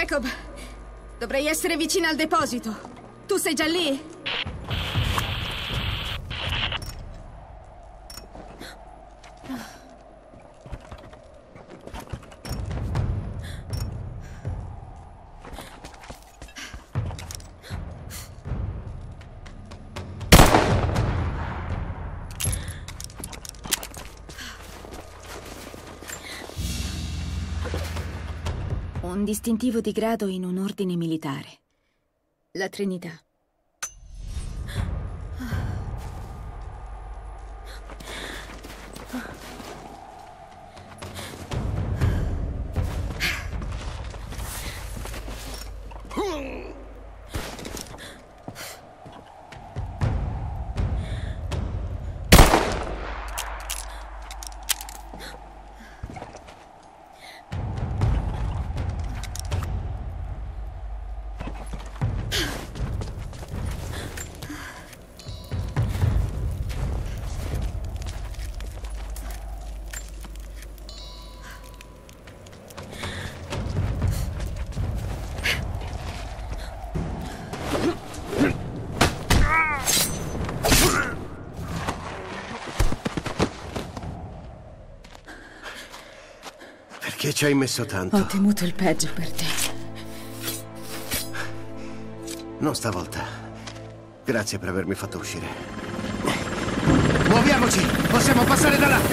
Jacob, dovrei essere vicina al deposito. Tu sei già lì? Distintivo di grado in un ordine militare. La Trinità. Ci hai messo tanto? Ho temuto il peggio per te. Non stavolta. Grazie per avermi fatto uscire. Muoviamoci! Possiamo passare da là!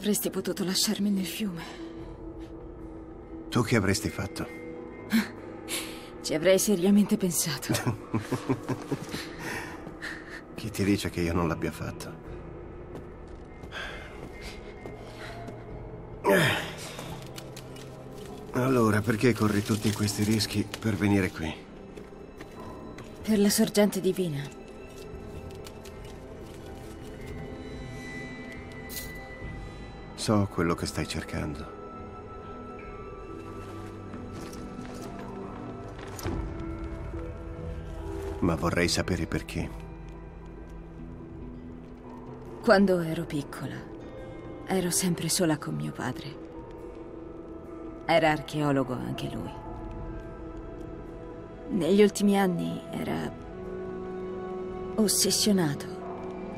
Avresti potuto lasciarmi nel fiume. Tu che avresti fatto? Ci avrei seriamente pensato. Chi ti dice che io non l'abbia fatto? Allora, perché corri tutti questi rischi per venire qui? Per la sorgente divina. So quello che stai cercando. Ma vorrei sapere perché. Quando ero piccola, ero sempre sola con mio padre. Era archeologo anche lui. Negli ultimi anni era ossessionato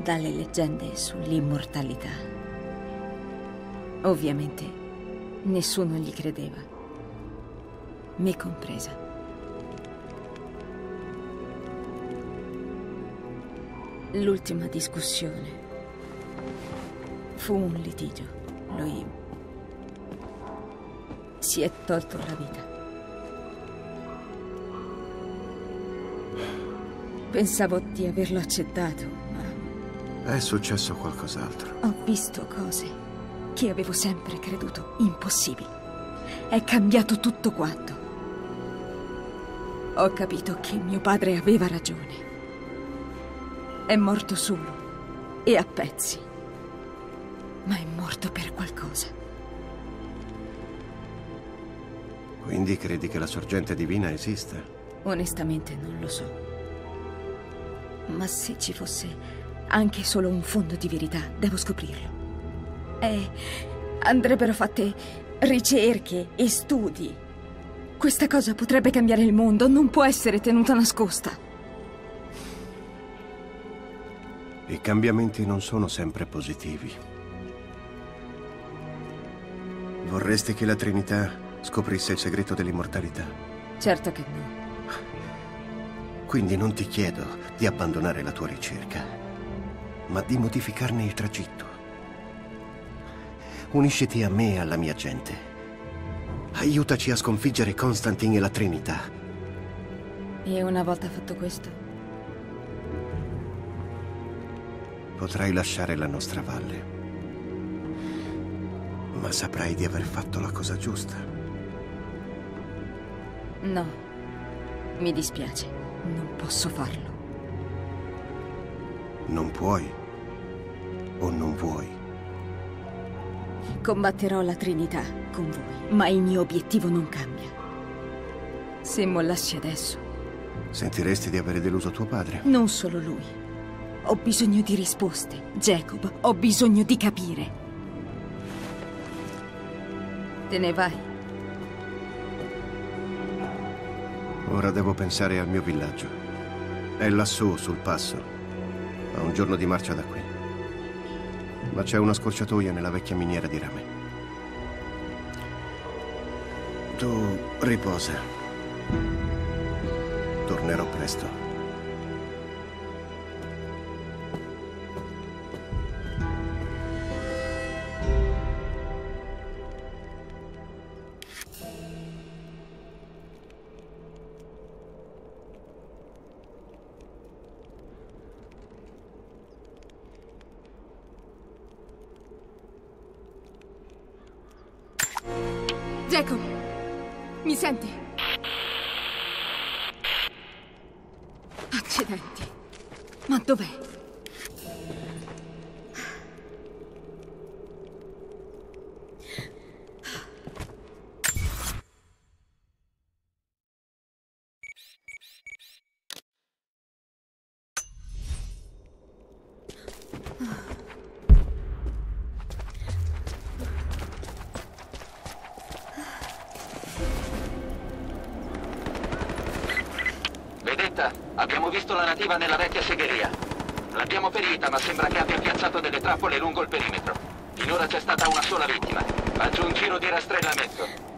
dalle leggende sull'immortalità. Ovviamente nessuno gli credeva, me compresa. L'ultima discussione fu un litigio. Lui si è tolto la vita. Pensavo di averlo accettato, ma È successo qualcos'altro. ho visto cose che avevo sempre creduto impossibili. È cambiato tutto quanto. Ho capito che mio padre aveva ragione. È morto solo e a pezzi. Ma è morto per qualcosa. Quindi credi che la sorgente divina esista? Onestamente non lo so. Ma se ci fosse anche solo un fondo di verità, devo scoprirlo. E andrebbero fatte ricerche e studi. Questa cosa potrebbe cambiare il mondo, non può essere tenuta nascosta. I cambiamenti non sono sempre positivi. Vorresti che la Trinità scoprisse il segreto dell'immortalità? Certo che no. Quindi non ti chiedo di abbandonare la tua ricerca, ma di modificarne il tragitto. Unisciti a me e alla mia gente. Aiutaci a sconfiggere Constantine e la Trinità. E una volta fatto questo, Potrai lasciare la nostra valle. Ma saprai di aver fatto la cosa giusta. no. Mi dispiace, non posso farlo. Non puoi o non vuoi. Combatterò la Trinità con voi, ma il mio obiettivo non cambia. Se mollassi adesso, Sentiresti di avere deluso tuo padre? non solo lui. Ho bisogno di risposte. Jacob, ho bisogno di capire. Te ne vai. Ora devo pensare al mio villaggio. È lassù, sul passo. A un giorno di marcia da qui. Ma c'è una scorciatoia nella vecchia miniera di rame. Tu riposa. Tornerò presto. Abbiamo visto la nativa nella vecchia segheria. L'abbiamo ferita, ma sembra che abbia piazzato delle trappole lungo il perimetro. Finora c'è stata una sola vittima. Faccio un giro di rastrellamento.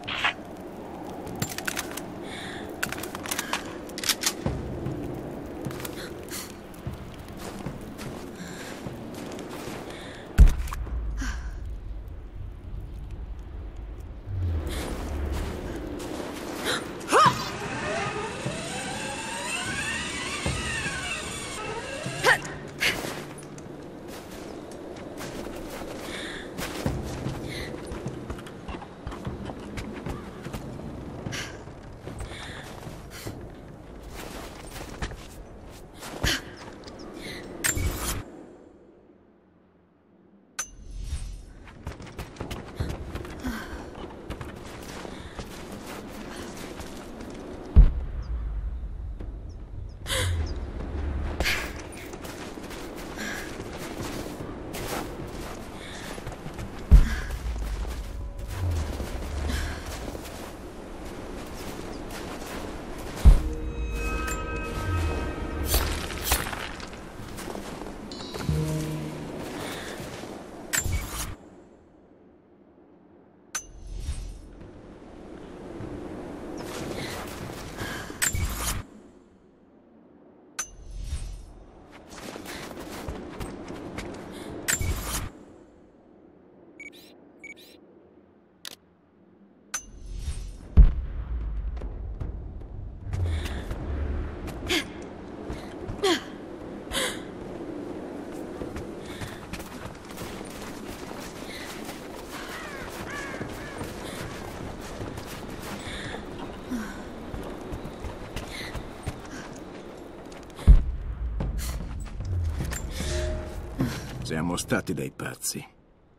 Siamo stati dei pazzi.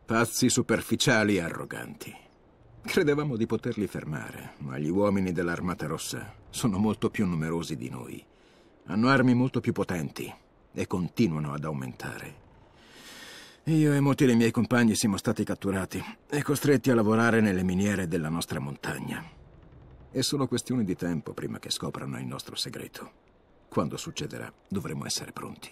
Pazzi superficiali e arroganti. Credevamo di poterli fermare, ma gli uomini dell'Armata Rossa sono molto più numerosi di noi. Hanno armi molto più potenti e continuano ad aumentare. Io e molti dei miei compagni siamo stati catturati e costretti a lavorare nelle miniere della nostra montagna. E sono questioni di tempo prima che scoprano il nostro segreto. Quando succederà, dovremo essere pronti.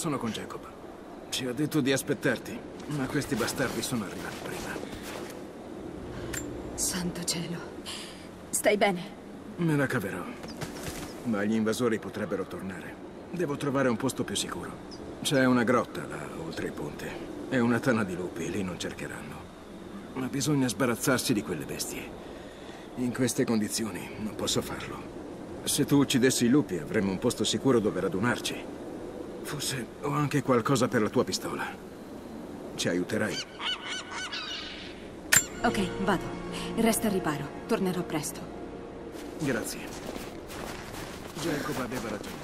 Sono con Jacob. Ci ha detto di aspettarti, ma questi bastardi sono arrivati prima. Santo cielo. Stai bene? Me la caverò. Ma gli invasori potrebbero tornare. Devo trovare un posto più sicuro. C'è una grotta là, oltre il ponte. E una tana di lupi, lì non cercheranno. Ma bisogna sbarazzarsi di quelle bestie. In queste condizioni non posso farlo. Se tu uccidessi i lupi avremmo un posto sicuro dove radunarci. Forse ho anche qualcosa per la tua pistola. Ci aiuterai? Ok, vado. Resta al riparo. Tornerò presto. Grazie. Jacob aveva ragione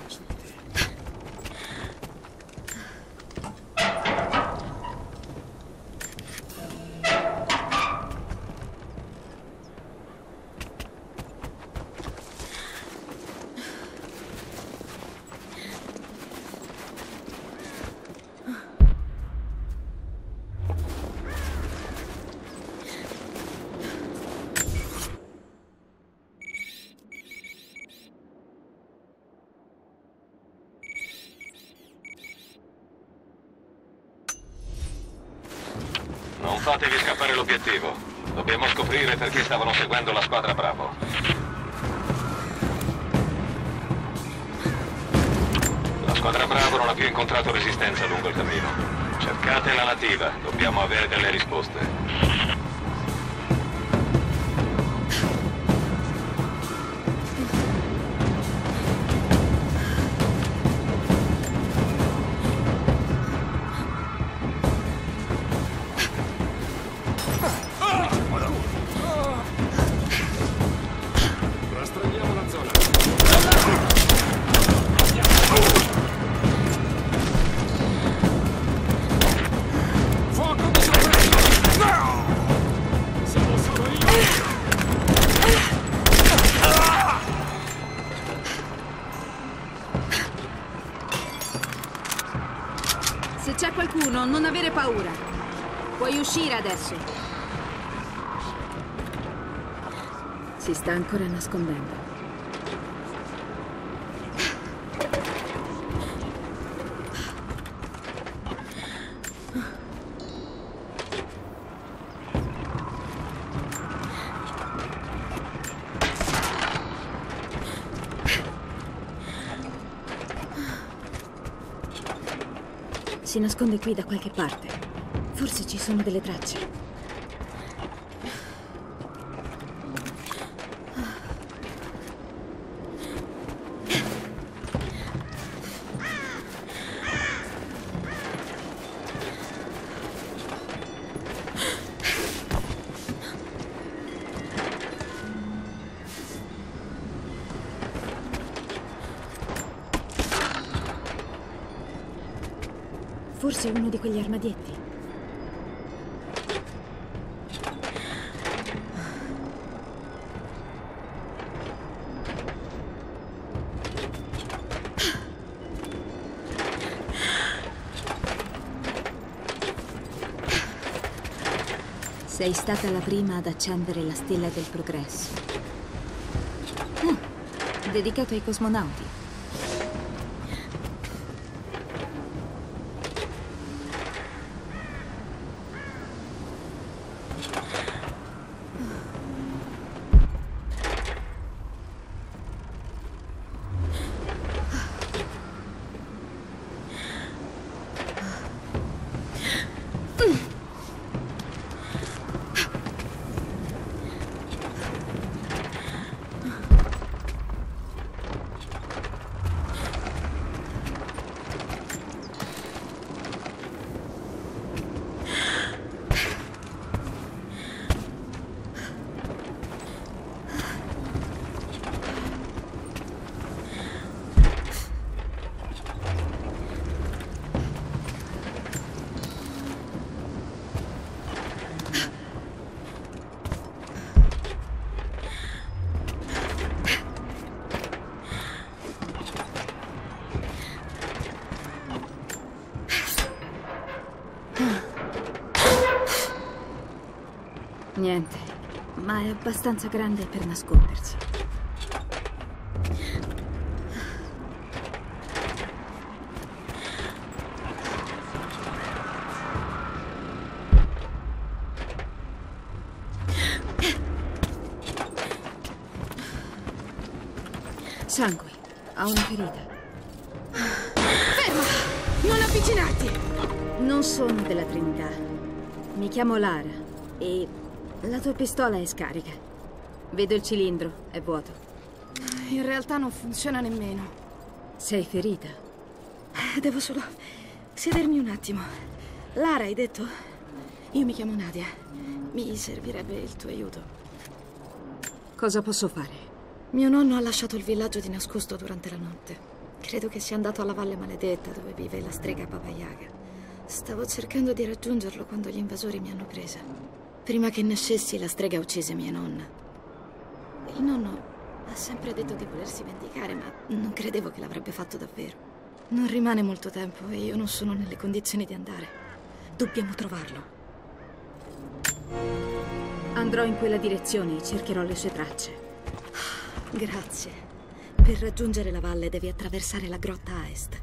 scappare l'obiettivo. Dobbiamo scoprire perché stavano seguendo la squadra Bravo. La squadra Bravo non ha più incontrato resistenza lungo il cammino. Cercate la nativa, dobbiamo avere delle risposte. Sta ancora nascondendo. Si nasconde qui da qualche parte. Forse ci sono delle tracce. Forse uno di quegli armadietti. Sei stata la prima ad accendere la stella del progresso. Ah, dedicato ai cosmonauti. Niente, ma è abbastanza grande per nascondersi. Sangue, ha una ferita. Non avvicinarti! Non sono della Trinità. Mi chiamo Lara e la tua pistola è scarica. Vedo il cilindro, è vuoto. In realtà non funziona nemmeno. Sei ferita? Devo solo sedermi un attimo. Lara, hai detto? Io mi chiamo Nadia. Mi servirebbe il tuo aiuto. Cosa posso fare? Mio nonno ha lasciato il villaggio di nascosto durante la notte. Credo che sia andato alla Valle Maledetta dove vive la strega Baba Yaga. Stavo cercando di raggiungerlo quando gli invasori mi hanno presa. Prima che nascessi la strega uccise mia nonna. Il nonno ha sempre detto di volersi vendicare, ma non credevo che l'avrebbe fatto davvero. Non rimane molto tempo e io non sono nelle condizioni di andare. Dobbiamo trovarlo. Andrò in quella direzione e cercherò le sue tracce. Grazie. Per raggiungere la valle devi attraversare la grotta a est.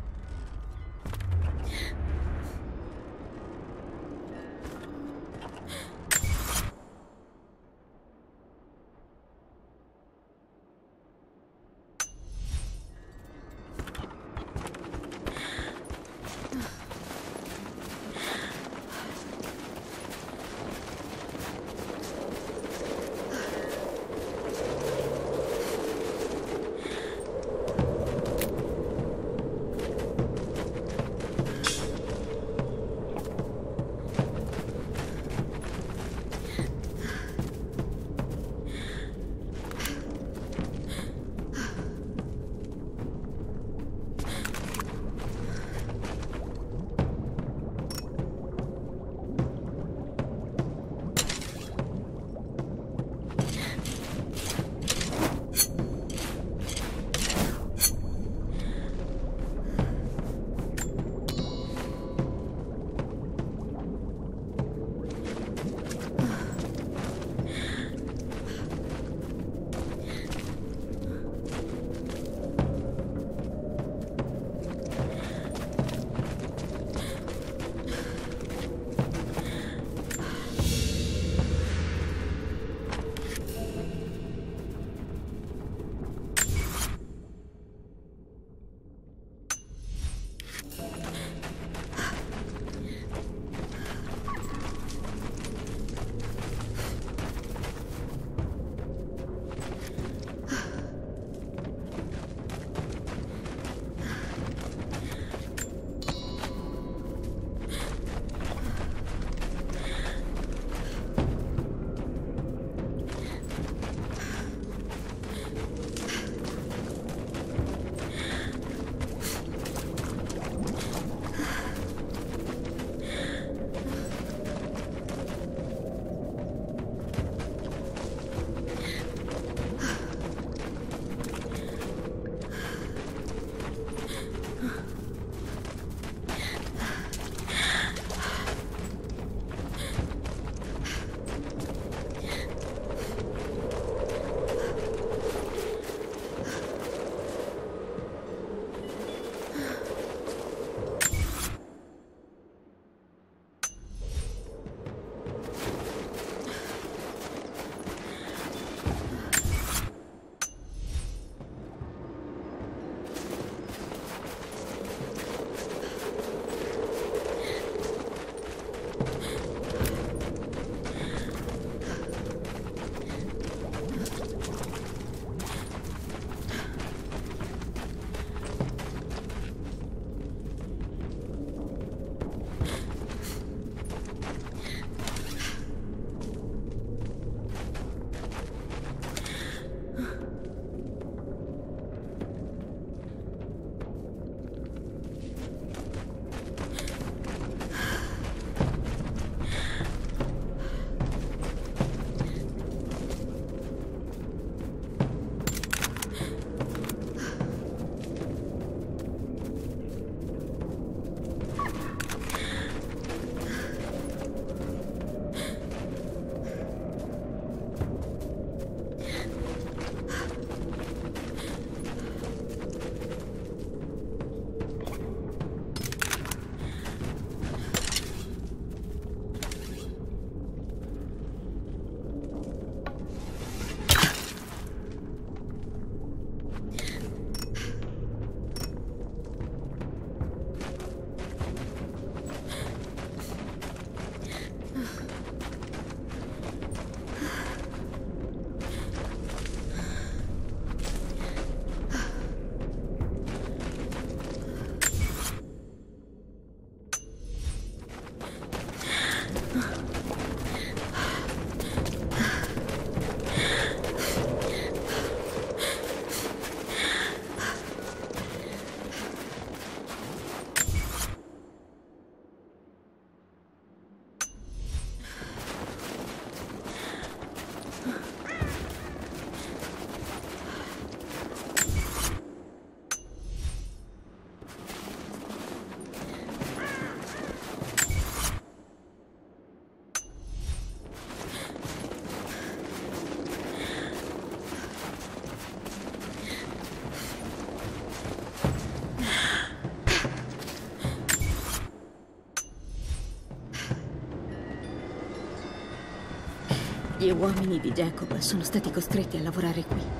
Gli uomini di Jacob sono stati costretti a lavorare qui.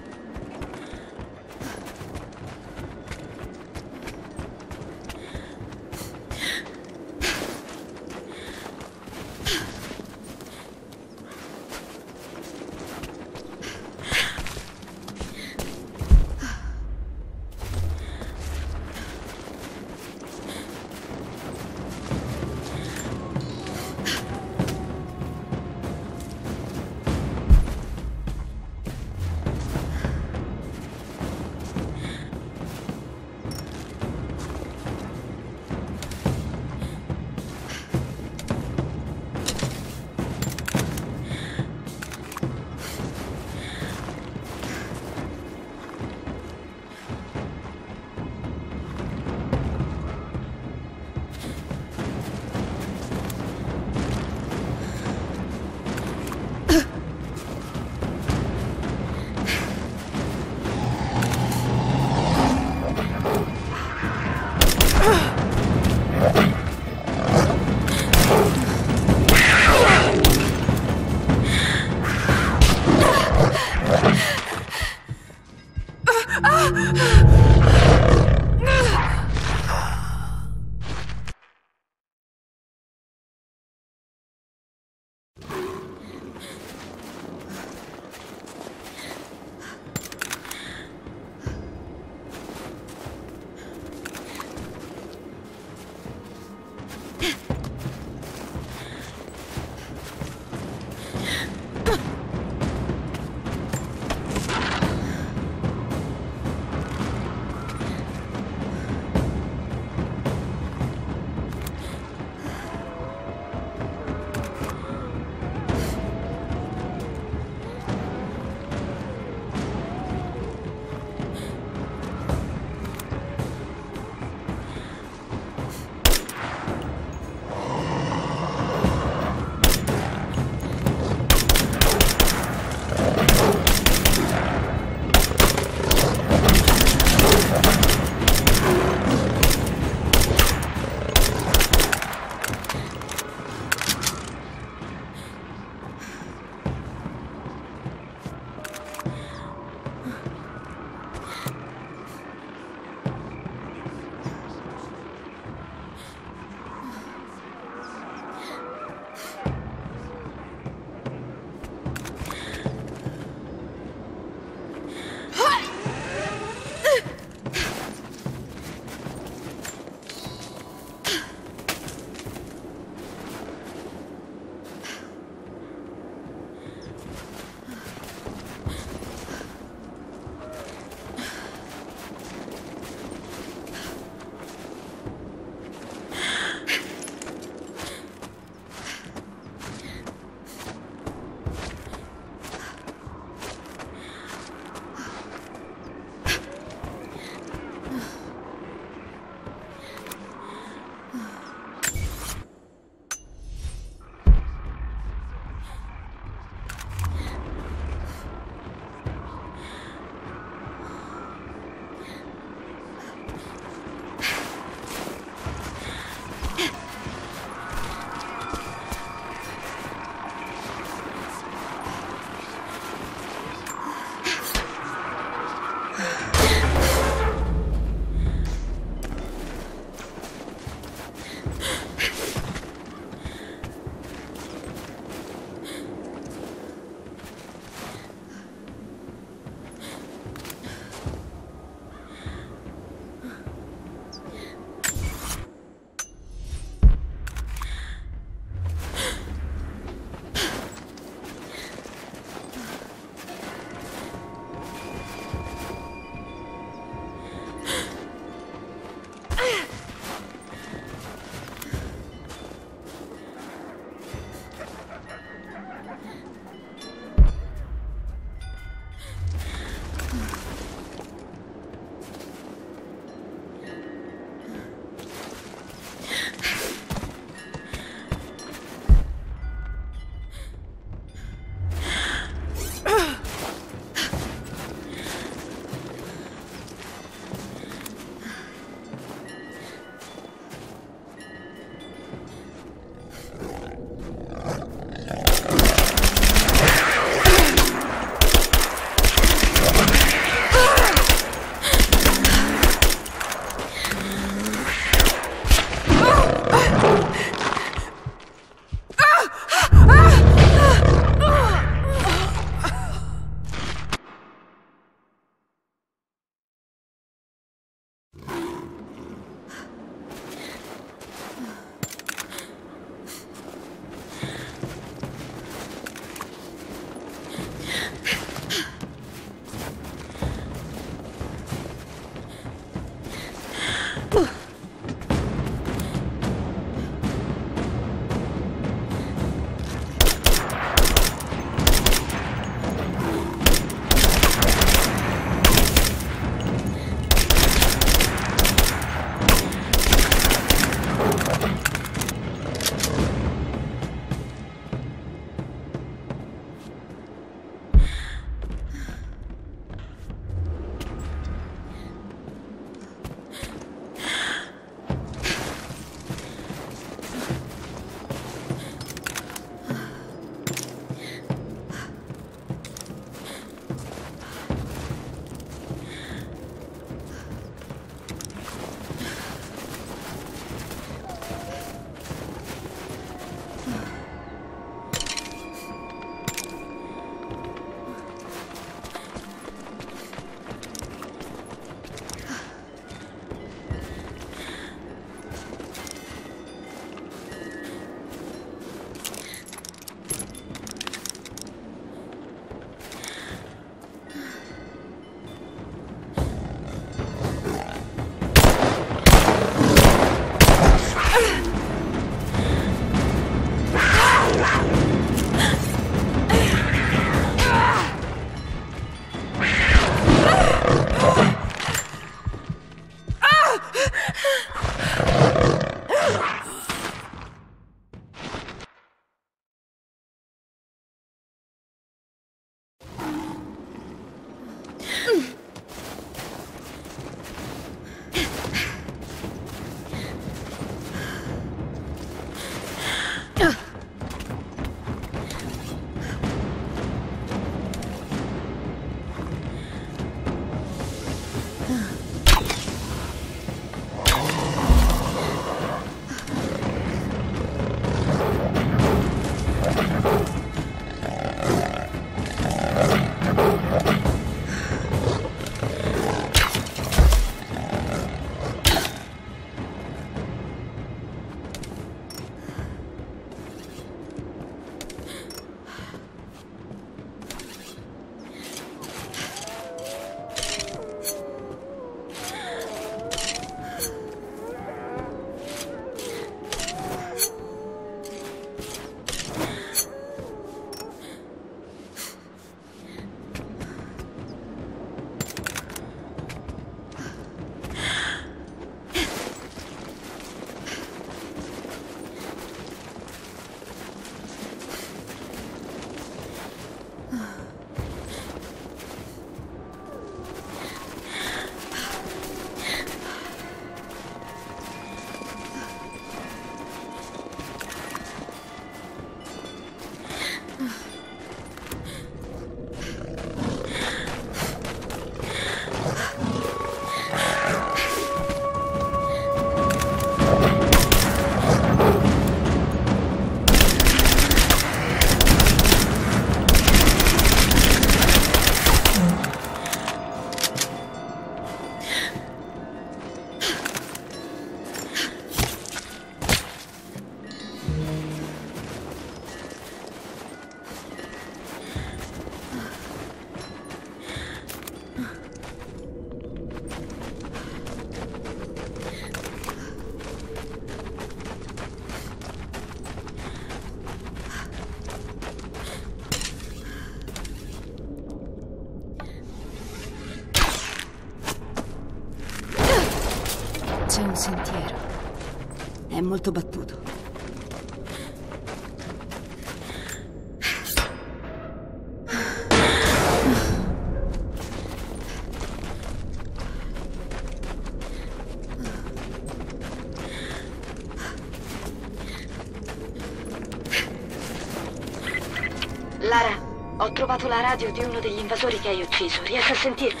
Trovato la radio di uno degli invasori che hai ucciso. Riesci a sentirmi?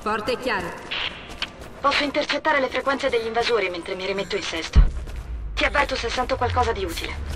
Forte e chiaro. Posso intercettare le frequenze degli invasori mentre mi rimetto in sesto. Ti avverto se sento qualcosa di utile.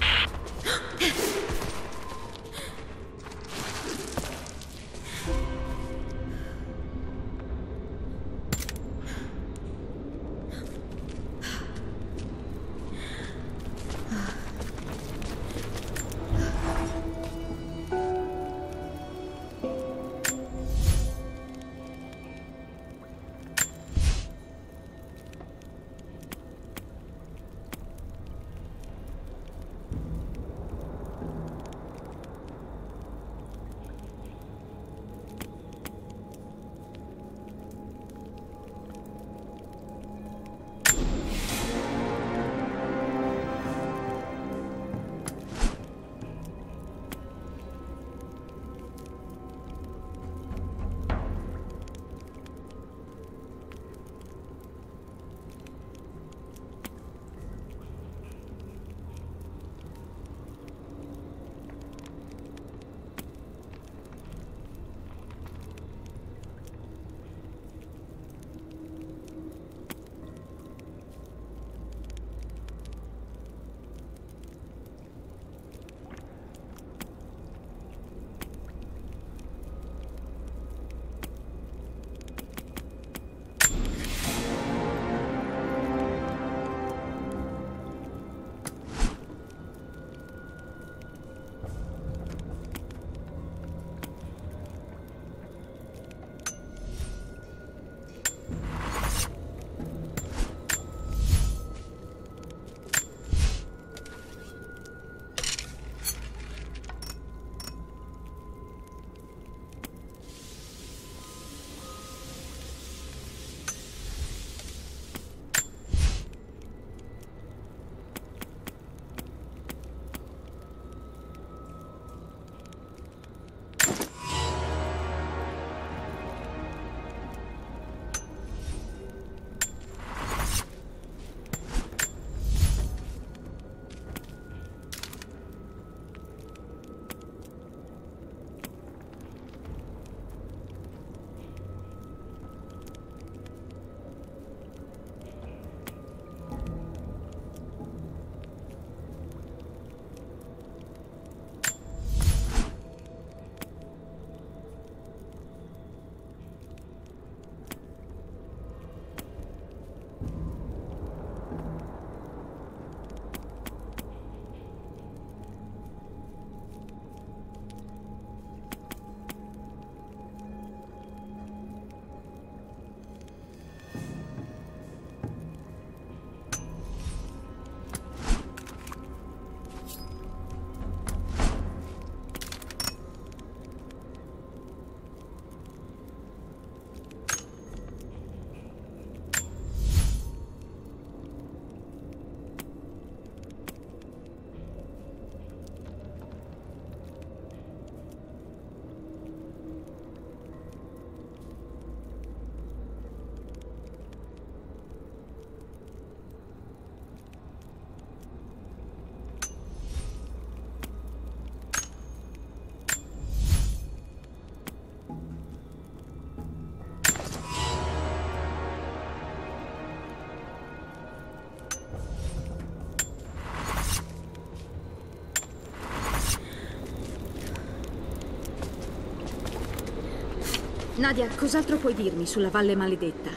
Nadia, cos'altro puoi dirmi sulla Valle Maledetta?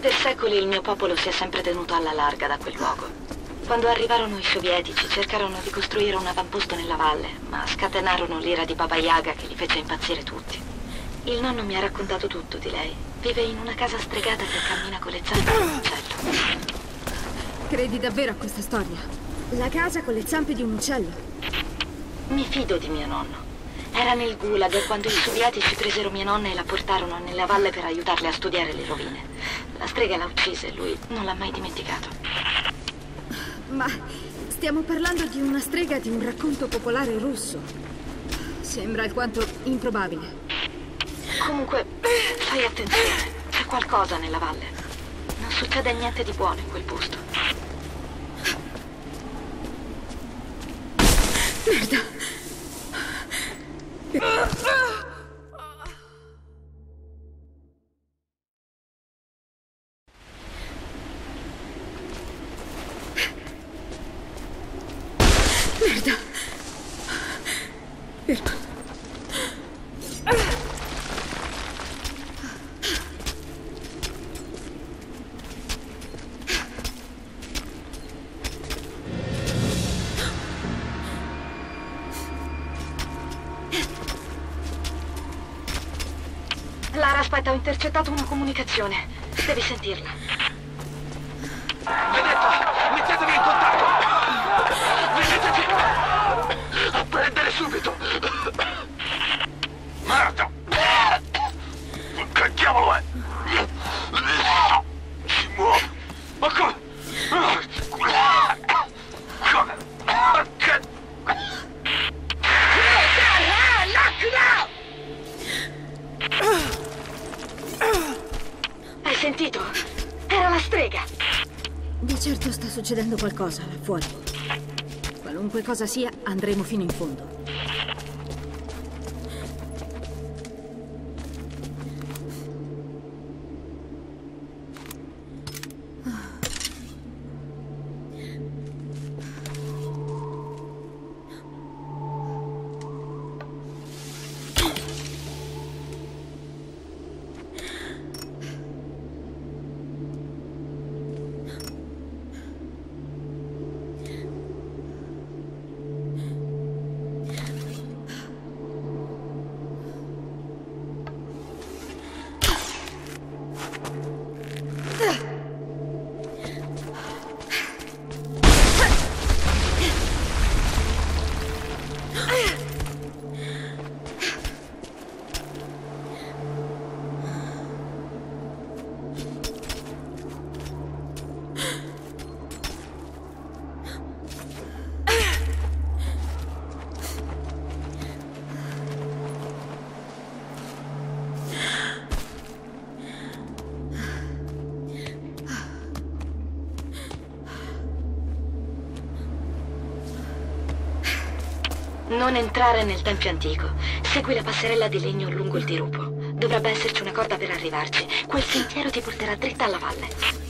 Per secoli il mio popolo si è sempre tenuto alla larga da quel luogo. Quando arrivarono i sovietici cercarono di costruire un avamposto nella valle, ma scatenarono l'ira di Baba Yaga che li fece impazzire tutti. Il nonno mi ha raccontato tutto di lei. Vive in una casa stregata che cammina con le zampe di un uccello. Credi davvero a questa storia? La casa con le zampe di un uccello? Mi fido di mio nonno. Era nel gulag quando i sovietici presero mia nonna e la portarono nella valle per aiutarle a studiare le rovine. La strega l'ha uccisa e lui non l'ha mai dimenticato. Ma stiamo parlando di una strega di un racconto popolare russo. Sembra alquanto improbabile. Comunque, fai attenzione. C'è qualcosa nella valle. Non succede niente di buono in quel posto. Intercettato una comunicazione. Devi sentirla. Qualcosa là fuori. Qualunque cosa sia, andremo fino in fondo. Non entrare nel tempio antico. Segui la passerella di legno lungo il dirupo. Dovrebbe esserci una corda per arrivarci. Quel sentiero ti porterà dritta alla valle.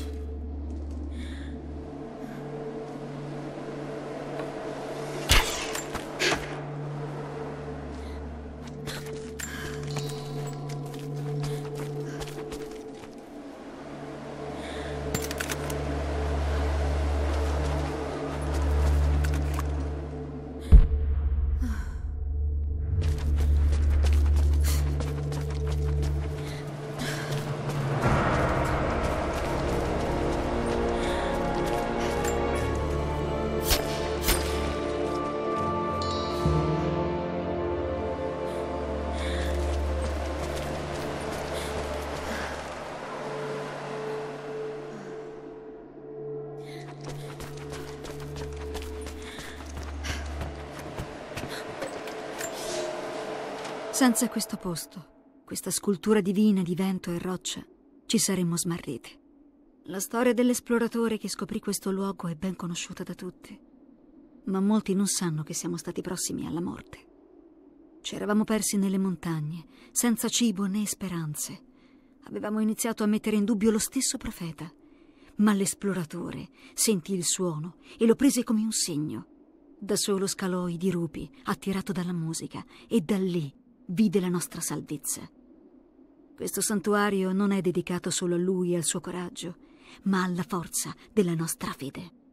Senza questo posto, questa scultura divina di vento e roccia, ci saremmo smarriti. La storia dell'esploratore che scoprì questo luogo è ben conosciuta da tutti, ma molti non sanno che siamo stati prossimi alla morte. Ci eravamo persi nelle montagne, senza cibo né speranze. Avevamo iniziato a mettere in dubbio lo stesso profeta, ma l'esploratore sentì il suono e lo prese come un segno. Da solo scalò i dirupi, attirato dalla musica, e da lì vide la nostra salvezza. Questo santuario non è dedicato solo a lui e al suo coraggio, ma alla forza della nostra fede.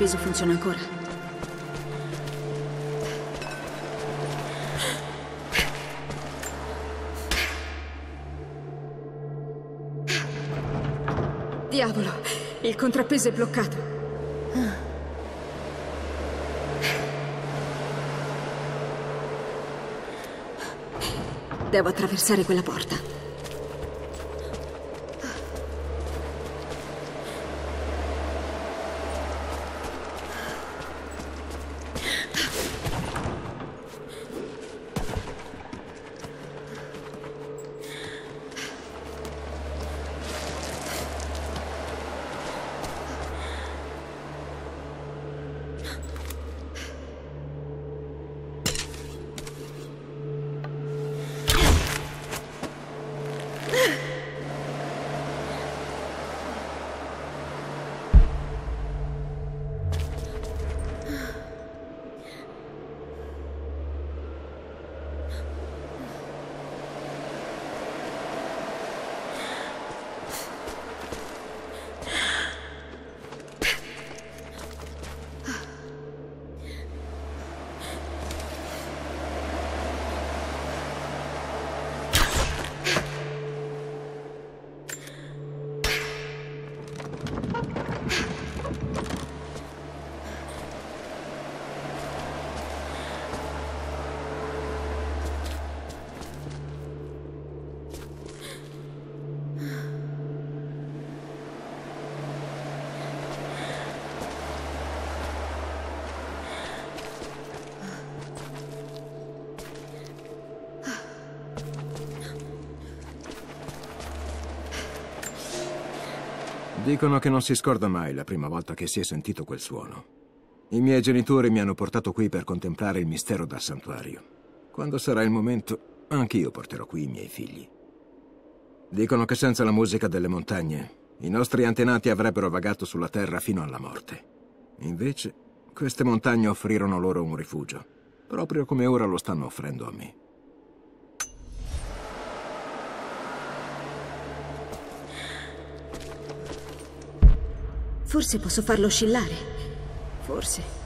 Contrappeso funziona ancora. Diavolo, il contrappeso è bloccato. Devo attraversare quella porta. Dicono che non si scorda mai la prima volta che si è sentito quel suono. I miei genitori mi hanno portato qui per contemplare il mistero dal santuario. Quando sarà il momento, anche io porterò qui i miei figli. Dicono che senza la musica delle montagne, i nostri antenati avrebbero vagato sulla terra fino alla morte. Invece, queste montagne offrirono loro un rifugio, proprio come ora lo stanno offrendo a me. Forse posso farlo oscillare. Forse.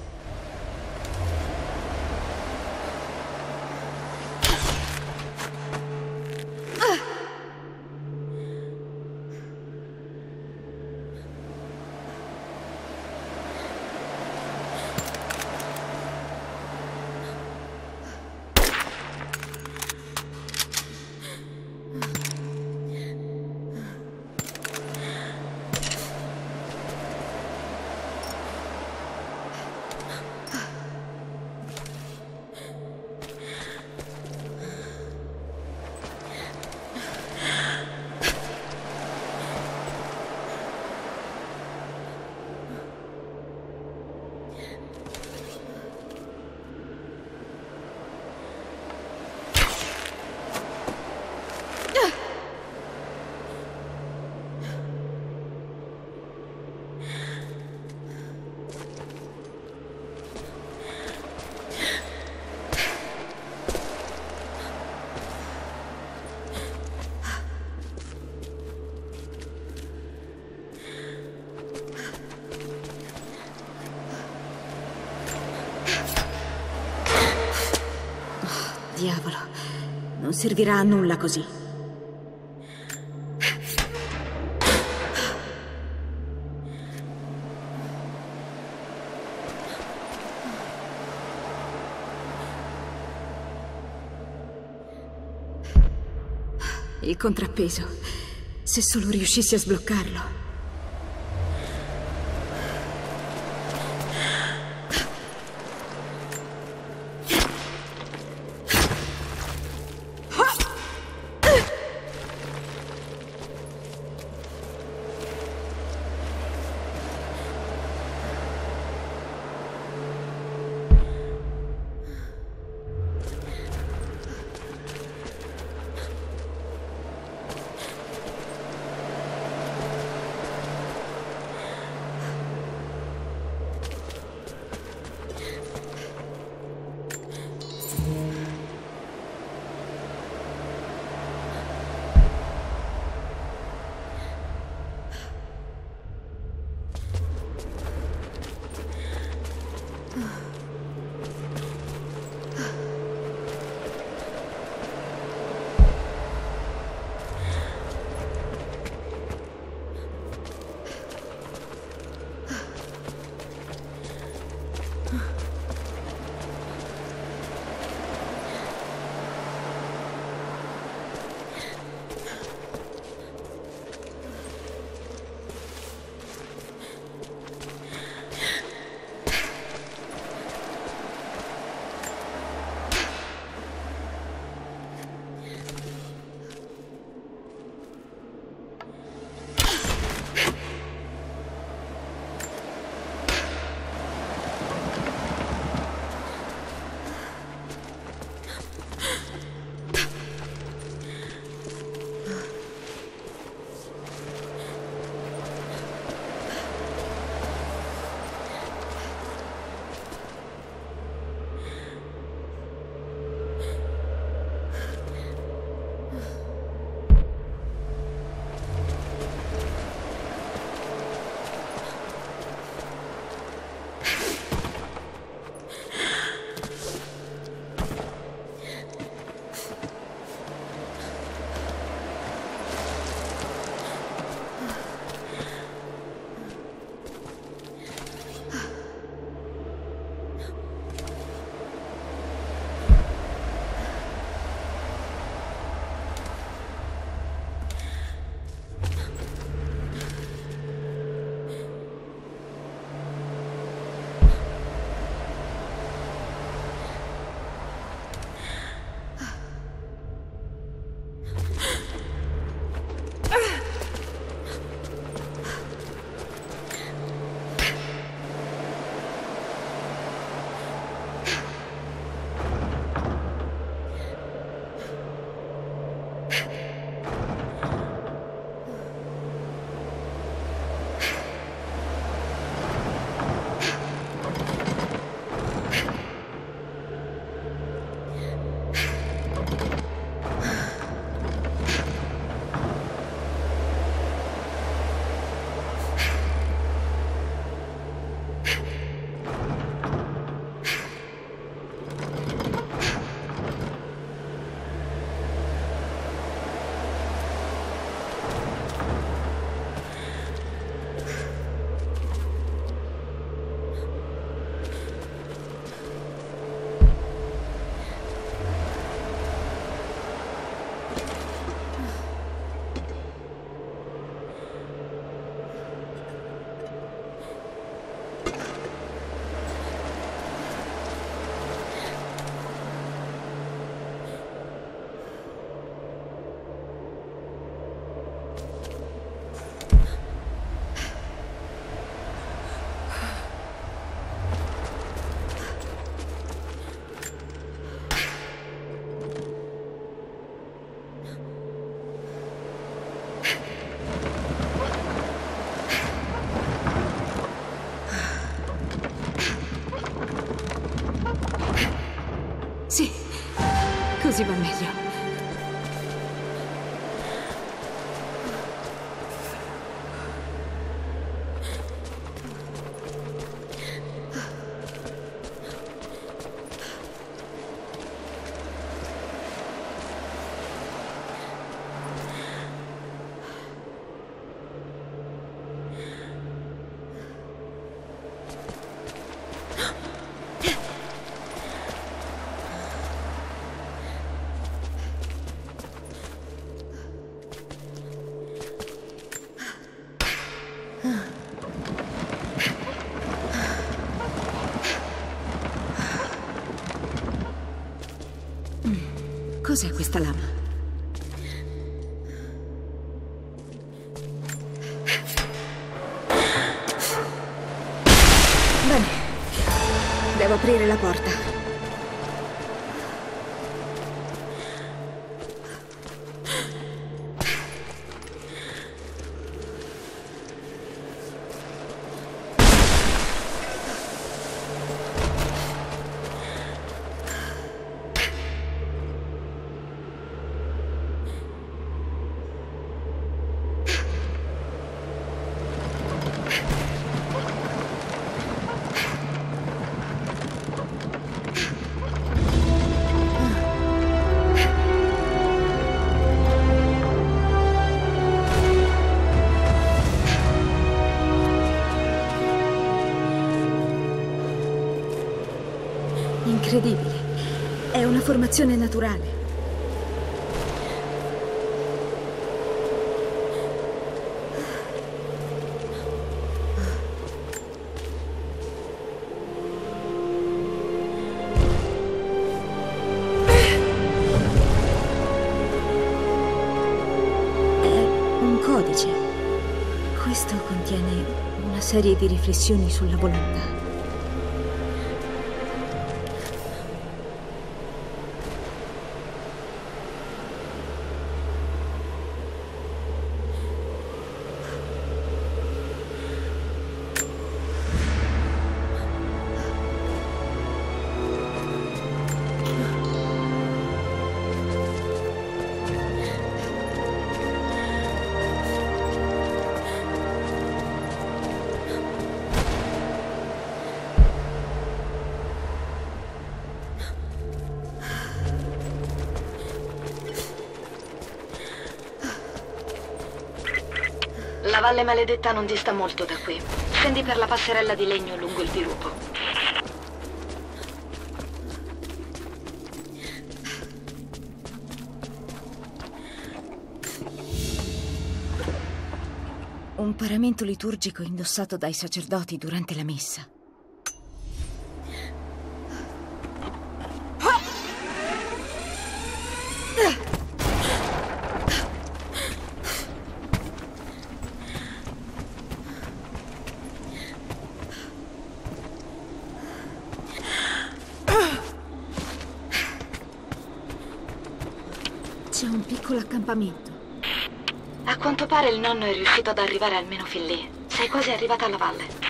Diavolo, non servirà a nulla così. Il contrappeso. Se solo riuscissi a sbloccarlo. Cos'è questa lama? Bene. Devo aprire la porta. Incredibile. È una formazione naturale. Questo contiene una serie di riflessioni sulla volontà. Maledetta non dista molto da qui. Scendi per la passerella di legno lungo il dirupo. Un paramento liturgico indossato dai sacerdoti durante la messa. Piccolo accampamento. A quanto pare il nonno è riuscito ad arrivare almeno fin lì. Sei quasi arrivata alla valle.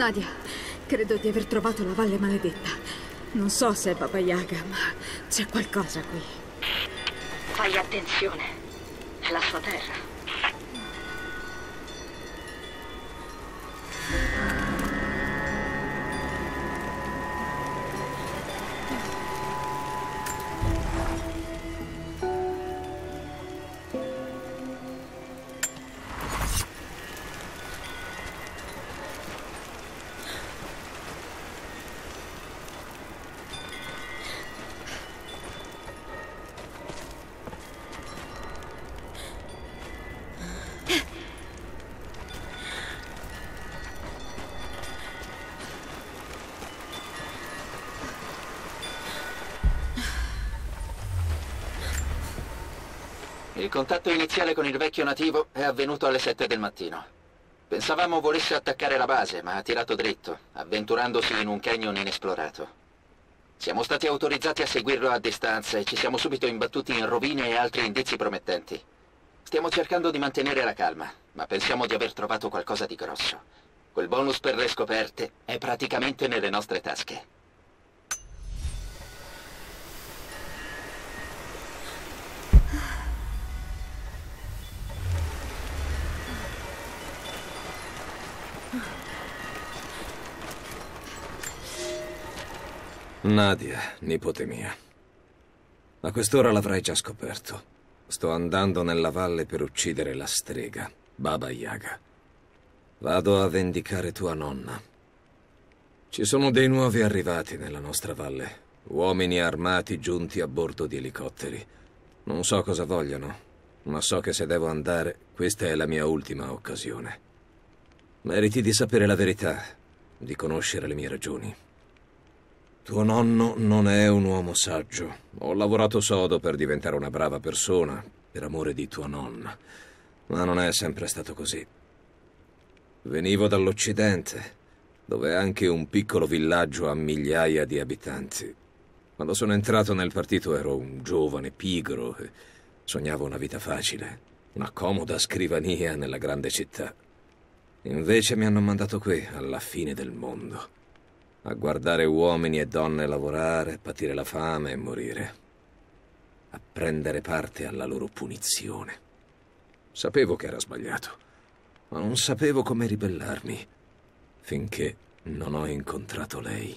Nadia, credo di aver trovato la Valle Maledetta. Non so se è Baba Yaga, ma c'è qualcosa qui. Fai attenzione. È la sua terra. Contatto iniziale con il vecchio nativo è avvenuto alle 7 del mattino. Pensavamo volesse attaccare la base, ma ha tirato dritto, avventurandosi in un canyon inesplorato. Siamo stati autorizzati a seguirlo a distanza e ci siamo subito imbattuti in rovine e altri indizi promettenti. Stiamo cercando di mantenere la calma, ma pensiamo di aver trovato qualcosa di grosso. Quel bonus per le scoperte è praticamente nelle nostre tasche. Nadia, nipote mia. A quest'ora l'avrai già scoperto. Sto andando nella valle per uccidere la strega, Baba Yaga. Vado a vendicare tua nonna. Ci sono dei nuovi arrivati nella nostra valle. Uomini armati giunti a bordo di elicotteri. Non so cosa vogliono, ma so che se devo andare, questa è la mia ultima occasione. Meriti di sapere la verità, di conoscere le mie ragioni. Tuo nonno non è un uomo saggio. Ho lavorato sodo per diventare una brava persona, per amore di tua nonna. Ma non è sempre stato così. Venivo dall'Occidente, dove anche un piccolo villaggio ha migliaia di abitanti. Quando sono entrato nel partito ero un giovane pigro e sognavo una vita facile, una comoda scrivania nella grande città. Invece mi hanno mandato qui, alla fine del mondo a guardare uomini e donne lavorare, patire la fame e morire, a prendere parte alla loro punizione. Sapevo che era sbagliato, ma non sapevo come ribellarmi finché non ho incontrato lei.